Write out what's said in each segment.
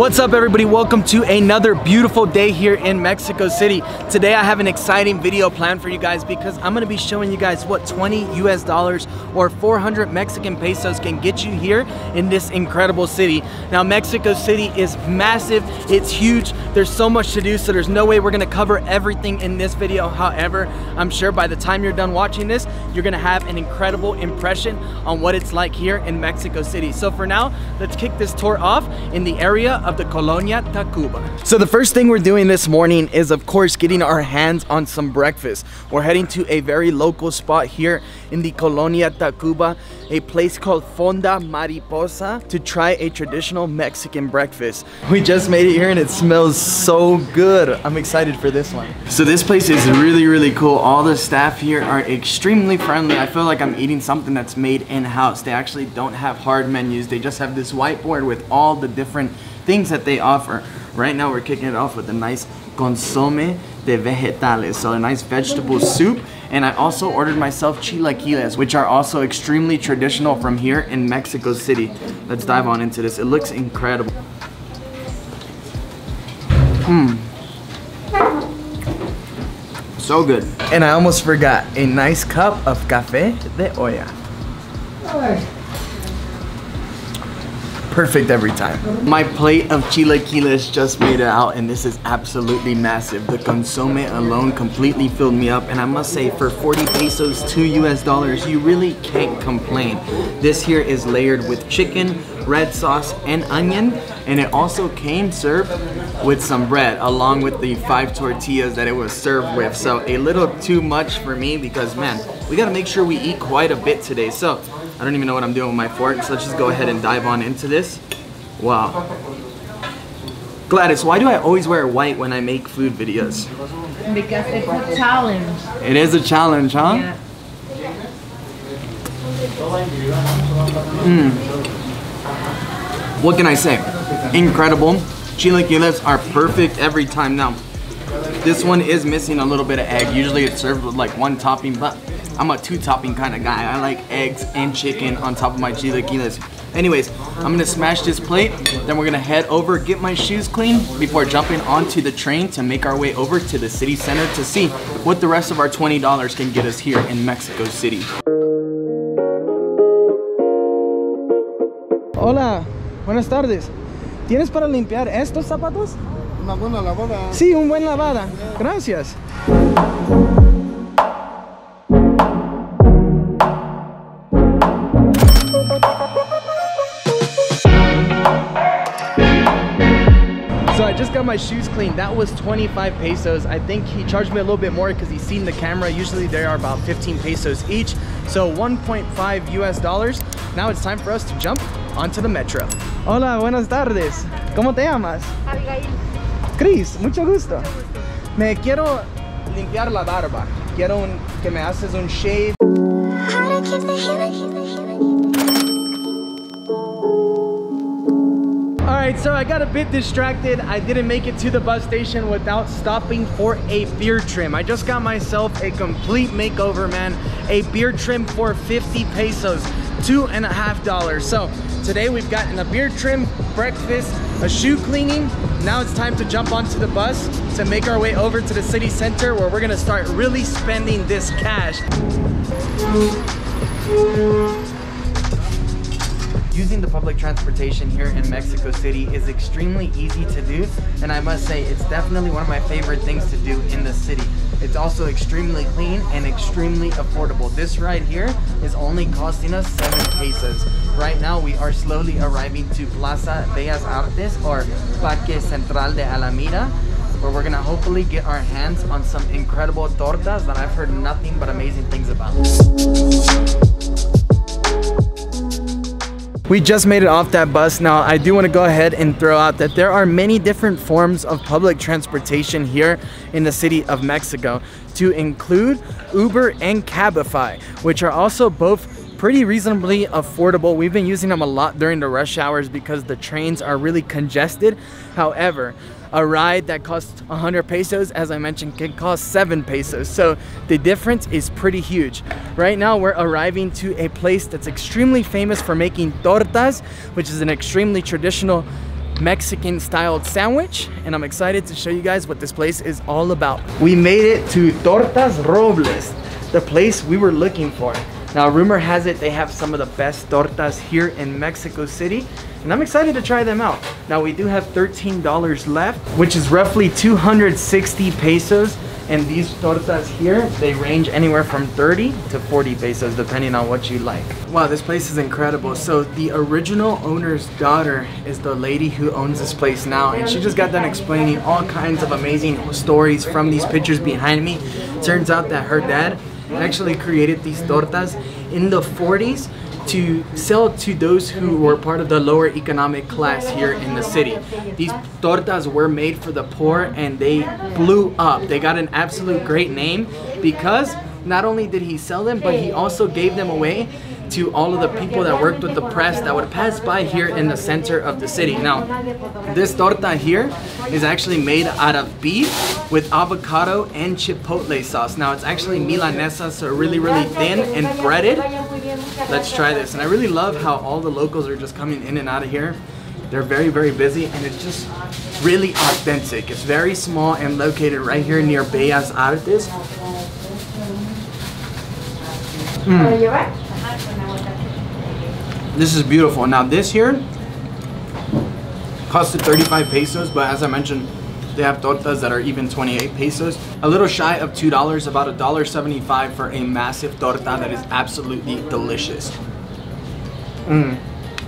What's up everybody? Welcome to another beautiful day here in Mexico City. Today I have an exciting video planned for you guys because I'm gonna be showing you guys what 20 US dollars or 400 Mexican pesos can get you here in this incredible city. Now Mexico City is massive, it's huge, there's so much to do so there's no way we're gonna cover everything in this video. However, I'm sure by the time you're done watching this, you're gonna have an incredible impression on what it's like here in Mexico City. So for now, let's kick this tour off in the area of the Colonia Tacuba. So the first thing we're doing this morning is of course getting our hands on some breakfast. We're heading to a very local spot here in the Colonia A place called Fonda Mariposa to try a traditional Mexican breakfast. We just made it here and it smells so good. I'm excited for this one. So this place is really, really cool. All the staff here are extremely friendly. I feel like I'm eating something that's made in-house. They actually don't have hard menus. They just have this whiteboard with all the different things that they offer. Right now we're kicking it off with a nice consome de vegetales, so a nice vegetable soup. And I also ordered myself chilaquiles, which are also extremely traditional from here in Mexico City. Let's dive on into this. It looks incredible. Mmm. So good. And I almost forgot, a nice cup of café de olla. Perfect every time. My plate of chilaquiles just made it out and this is absolutely massive. The consomme alone completely filled me up and I must say for 40 pesos, 2 US dollars, you really can't complain. This here is layered with chicken, red sauce, and onion and it also came served with some bread along with the five tortillas that it was served with. So a little too much for me because man, we gotta make sure we eat quite a bit today. So I don't even know what I'm doing with my fork, so let's just go ahead and dive on into this. Wow. Gladys, why do I always wear white when I make food videos? Because it's a challenge. It is a challenge, huh? Yeah. Mm. What can I say? Incredible. Chilaquiles are perfect every time. Now, this one is missing a little bit of egg. Usually it's served with like one topping, but I'm a two topping kind of guy. I like eggs and chicken on top of my chilaquiles. Anyways, I'm gonna smash this plate, then we're gonna head over, get my shoes clean before jumping onto the train to make our way over to the city center to see what the rest of our $20 can get us here in Mexico City. Hola, buenas tardes. ¿Tienes para limpiar estos zapatos? Una buena lavada. Sí, un buen lavada. Gracias. Got my shoes cleaned. That was 25 pesos. I think he charged me a little bit more because he's seen the camera. Usually they are about 15 pesos each. So 1.5 US dollars. Now it's time for us to jump onto the metro. Hola, buenas tardes. ¿Cómo te llamas? Abigail. Chris, mucho gusto. Me quiero limpiar la barba. Quiero un, que me haces un shave. Right, so I got a bit distracted. I didn't make it to the bus station without stopping for a beard trim. I just got myself a complete makeover, man. A beard trim for 50 pesos, two and a half dollars. So today we've gotten a beard trim, breakfast, a shoe cleaning. Now it's time to jump onto the bus to make our way over to the city center where we're gonna start really spending this cash. Using the public transportation here in Mexico City is extremely easy to do and I must say it's definitely one of my favorite things to do in the city. It's also extremely clean and extremely affordable. This ride here is only costing us 7 pesos. Right now we are slowly arriving to Plaza Bellas Artes or Parque Central de Alameda where we're gonna hopefully get our hands on some incredible tortas that I've heard nothing but amazing things about. We just made it off that bus. Now, I do want to go ahead and throw out that there are many different forms of public transportation here in the city of Mexico, to include Uber and Cabify, which are also both pretty reasonably affordable. We've been using them a lot during the rush hours because the trains are really congested. However, a ride that costs 100 pesos, as I mentioned, can cost 7 pesos. So the difference is pretty huge. Right now, we're arriving to a place that's extremely famous for making tortas, which is an extremely traditional Mexican styled sandwich and I'm excited to show you guys what this place is all about. We made it to Tortas Robles, the place we were looking for. Now rumor has it they have some of the best tortas here in Mexico City and I'm excited to try them out. Now we do have $13 left, which is roughly 260 pesos and these tortas here, they range anywhere from 30 to 40 pesos depending on what you like. Wow, this place is incredible. So the original owner's daughter is the lady who owns this place now and she just got done explaining all kinds of amazing stories from these pictures behind me. Turns out that her dad actually created these tortas in the 40s to sell to those who were part of the lower economic class here in the city. These tortas were made for the poor and they blew up. They got an absolute great name because not only did he sell them, but he also gave them away to all of the people that worked with the press that would pass by here in the center of the city. Now, this torta here is actually made out of beef with avocado and chipotle sauce. Now, it's actually milanesa, so really, really thin and breaded. Let's try this. And I really love how all the locals are just coming in and out of here. They're very, very busy and it's just really authentic. It's very small and located right here near Bellas Artes. Mm. This is beautiful. Now this here costed 35 pesos, but as I mentioned, they have tortas that are even 28 pesos. A little shy of $2, about a dollar 75 for a massive torta that is absolutely delicious. Mm.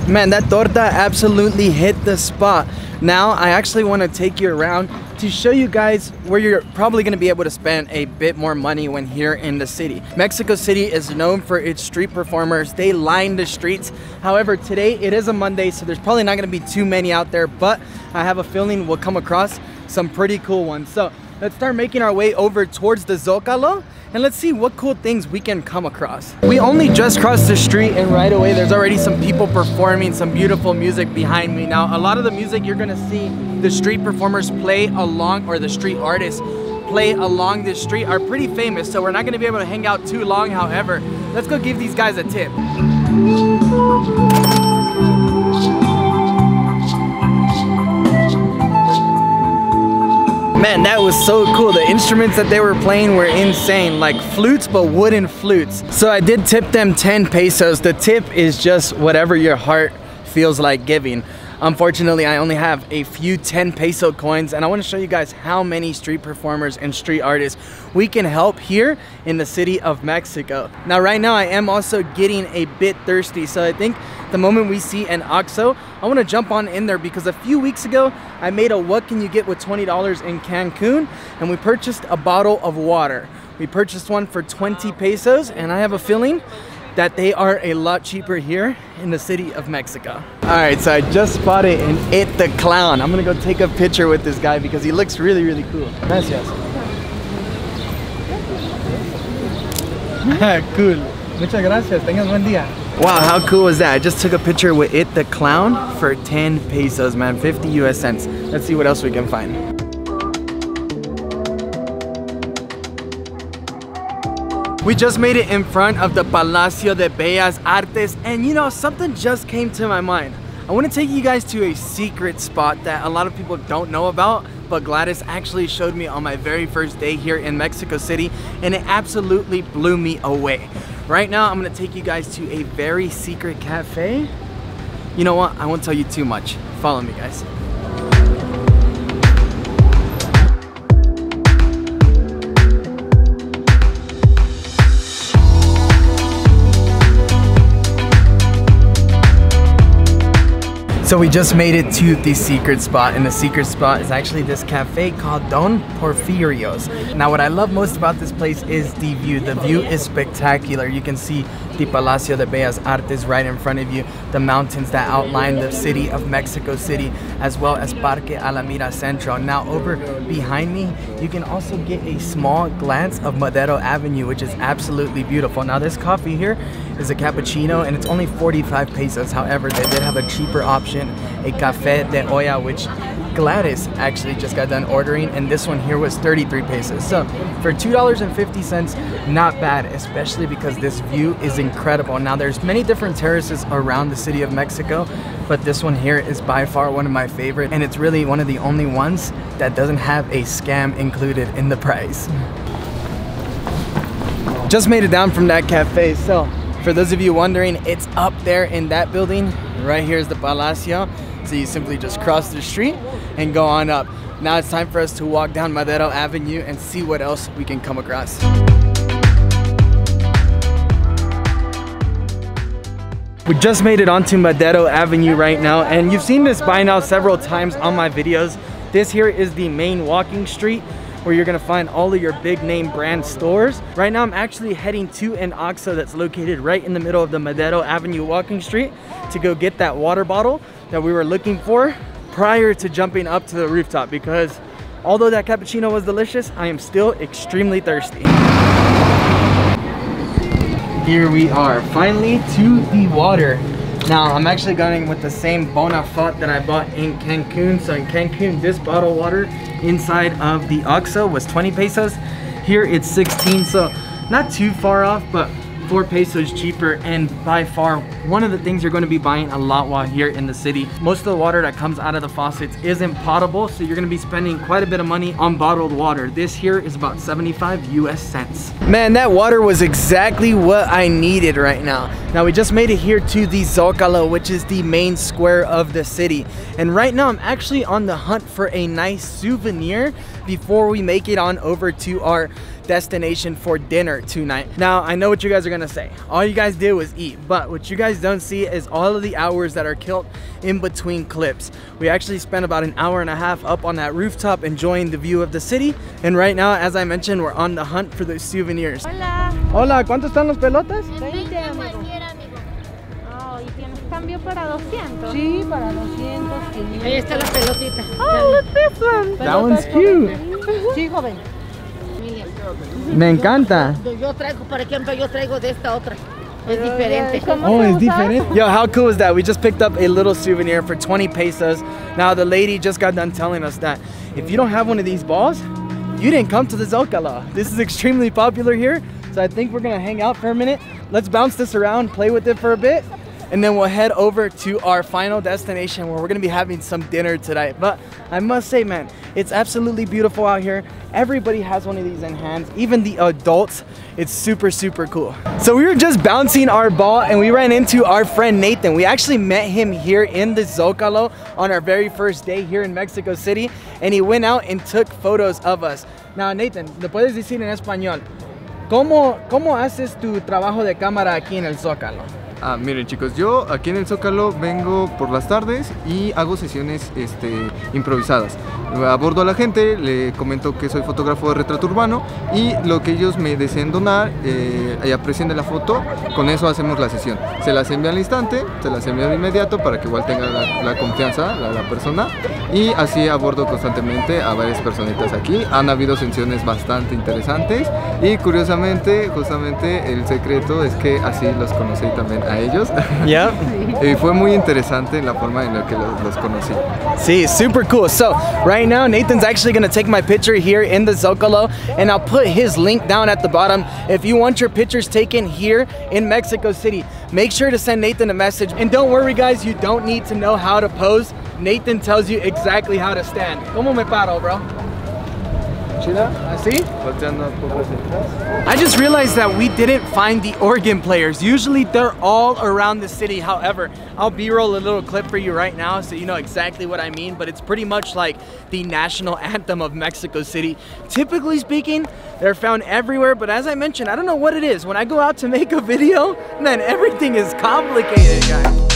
Man, that torta absolutely hit the spot. Now, I actually want to take you around to show you guys where you're probably going to be able to spend a bit more money when here in the city. Mexico City is known for its street performers. They line the streets. However, today it is a Monday, so there's probably not going to be too many out there, but I have a feeling we'll come across some pretty cool ones. So let's start making our way over towards the Zocalo and let's see what cool things we can come across. We only just crossed the street and right away there's already some people performing some beautiful music behind me. Now a lot of the music you're gonna see the street performers play along or the street artists play along this street are pretty famous so we're not gonna be able to hang out too long however let's go give these guys a tip. Man, that was so cool. The instruments that they were playing were insane, like flutes, but wooden flutes. So I did tip them 10 pesos. The tip is just whatever your heart feels like giving. Unfortunately, I only have a few 10 peso coins and I wanna show you guys how many street performers and street artists we can help here in the city of Mexico. Now, right now I am also getting a bit thirsty. So I think the moment we see an OXXO, I wanna jump on in there because a few weeks ago, I made a what can you get with $20 in Cancun and we purchased a bottle of water. We purchased one for 20 pesos and I have a feeling that they are a lot cheaper here in the city of Mexico. All right, so I just spotted an It the Clown. I'm gonna go take a picture with this guy because he looks really, really cool. Gracias. cool. Muchas gracias. Tengas buen día. Wow, how cool was that? I just took a picture with It the Clown for 10 pesos, man. 50 US cents. Let's see what else we can find. We just made it in front of the Palacio de Bellas Artes and you know, something just came to my mind. I want to take you guys to a secret spot that a lot of people don't know about, but Gladys actually showed me on my very first day here in Mexico City and it absolutely blew me away. Right now, I'm gonna take you guys to a very secret cafe. You know what, I won't tell you too much. Follow me guys. So we just made it to the secret spot and the secret spot is actually this cafe called Don Porfirio's. Now what I love most about this place is the view. The view is spectacular. You can see the Palacio de Bellas Artes right in front of you, the mountains that outline the city of Mexico City, as well as Parque Alameda Central. Now over behind me, you can also get a small glance of Madero Avenue, which is absolutely beautiful. Now this coffee here is a cappuccino and it's only 45 pesos. However, they did have a cheaper option, a café de olla, which Gladys actually just got done ordering, and this one here was 33 pesos. So for $2.50, not bad, especially because this view is incredible. Now there's many different terraces around the city of Mexico, but this one here is by far one of my favorite, and it's really one of the only ones that doesn't have a scam included in the price. Just made it down from that cafe, so for those of you wondering, it's up there in that building. Right here is the Palacio. So you simply just cross the street and go on up. Now it's time for us to walk down Madero Avenue and see what else we can come across. We just made it onto Madero Avenue right now and you've seen this by now several times on my videos. This here is the main walking street where you're gonna find all of your big name brand stores. Right now I'm actually heading to an OXXO that's located right in the middle of the Madero Avenue walking street to go get that water bottle that we were looking for prior to jumping up to the rooftop because although that cappuccino was delicious, I am still extremely thirsty. Here we are, finally to the water. Now, I'm actually going with the same Bonafont that I bought in Cancun. So in Cancun, this bottled water inside of the OXXO was 20 pesos. Here it's 16, so not too far off, but four pesos cheaper and by far one of the things you're going to be buying a lot while here in the city. Most of the water that comes out of the faucets isn't potable so you're going to be spending quite a bit of money on bottled water. This here is about 75 US cents. Man that water was exactly what I needed right now. Now we just made it here to the Zocalo which is the main square of the city and right now I'm actually on the hunt for a nice souvenir before we make it on over to our destination for dinner tonight. Now, I know what you guys are gonna say. All you guys did was eat, but what you guys don't see is all of the hours that are killed in between clips. We actually spent about an hour and a half up on that rooftop enjoying the view of the city. And right now, as I mentioned, we're on the hunt for those souvenirs. Hola. Hola, ¿cuánto están los pelotas? Para 200? Sí, para 200, 500. Ahí está la pelotita. Oh, look this one. That one's cute. Sí, joven. Me encanta. Yo, yo traigo, por ejemplo, yo traigo de esta otra. Es diferente. Oh, it's different. Yo, how cool is that? We just picked up a little souvenir for 20 pesos. Now, the lady just got done telling us that if you don't have one of these balls, you didn't come to the Zocalo. This is extremely popular here, so I think we're gonna hang out for a minute. Let's bounce this around, play with it for a bit, and then we'll head over to our final destination where we're gonna be having some dinner tonight. But I must say, man, it's absolutely beautiful out here. Everybody has one of these in hands, even the adults. It's super, super cool. So we were just bouncing our ball and we ran into our friend Nathan. We actually met him here in the Zocalo on our very first day here in Mexico City and he went out and took photos of us. Now, Nathan, ¿le puedes decir en español? ¿Cómo, ¿Cómo haces tu trabajo de cámara aquí en el Zócalo? Ah, miren chicos, yo aquí en el Zócalo vengo por las tardes y hago sesiones este, improvisadas. Abordo a la gente, le comento que soy fotógrafo de retrato urbano y lo que ellos me deseen donar eh, y aprecien de la foto, con eso hacemos la sesión. Se las envía al instante, se las envía de inmediato para que igual tenga la, la confianza la, la persona y así abordo constantemente a varias personitas aquí. Han habido sesiones bastante interesantes y curiosamente, justamente el secreto es que así los conocí también a ellos. Yep. y fue muy interesante la forma en la que los, los conocí. See, super cool. So right now, Nathan's actually gonna take my picture here in the Zocalo, and I'll put his link down at the bottom. If you want your pictures taken here in Mexico City, make sure to send Nathan a message. And don't worry, guys, you don't need to know how to pose. Nathan tells you exactly how to stand. ¿Cómo me paro, bro? Chila, así? Volteando un poco hacia atrás. I just realized that we didn't find the organ players. Usually they're all around the city. However, I'll b-roll a little clip for you right now so you know exactly what I mean, but it's pretty much like the national anthem of Mexico City. Typically speaking, they're found everywhere, but as I mentioned, I don't know what it is. When I go out to make a video, man, everything is complicated, guys.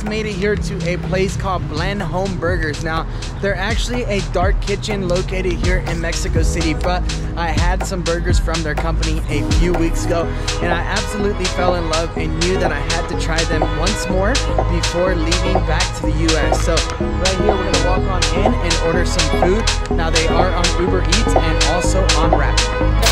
Just made it here to a place called Blend Home Burgers. Now, they're actually a dark kitchen located here in Mexico City, but I had some burgers from their company a few weeks ago, and I absolutely fell in love and knew that I had to try them once more before leaving back to the US. So right here, we're gonna walk on in and order some food. Now, they are on Uber Eats and also on Rappi.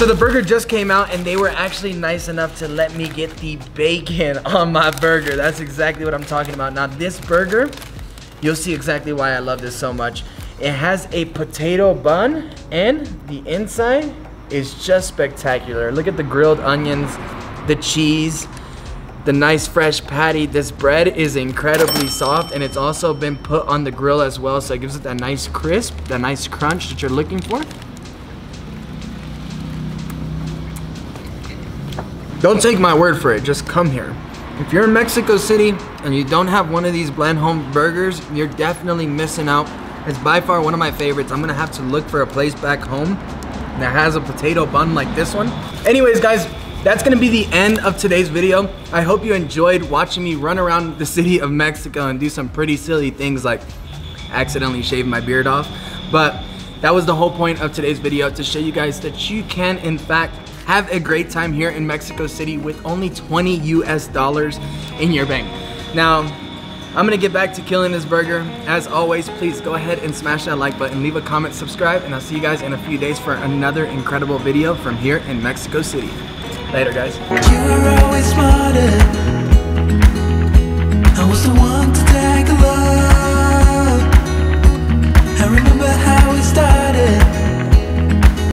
So the burger just came out and they were actually nice enough to let me get the bacon on my burger. That's exactly what I'm talking about. Now this burger, you'll see exactly why I love this so much. It has a potato bun and the inside is just spectacular. Look at the grilled onions, the cheese, the nice fresh patty. This bread is incredibly soft and it's also been put on the grill as well. So it gives it that nice crisp, that nice crunch that you're looking for. Don't take my word for it, just come here. If you're in Mexico City and you don't have one of these blend home burgers, you're definitely missing out. It's by far one of my favorites. I'm gonna have to look for a place back home that has a potato bun like this one. Anyways, guys, that's gonna be the end of today's video. I hope you enjoyed watching me run around the city of Mexico and do some pretty silly things like accidentally shave my beard off. But that was the whole point of today's video, to show you guys that you can, in fact, have a great time here in Mexico City with only 20 US dollars in your bank. Now, I'm gonna get back to killing this burger. As always, please go ahead and smash that like button, leave a comment, subscribe, and I'll see you guys in a few days for another incredible video from here in Mexico City. Later, guys.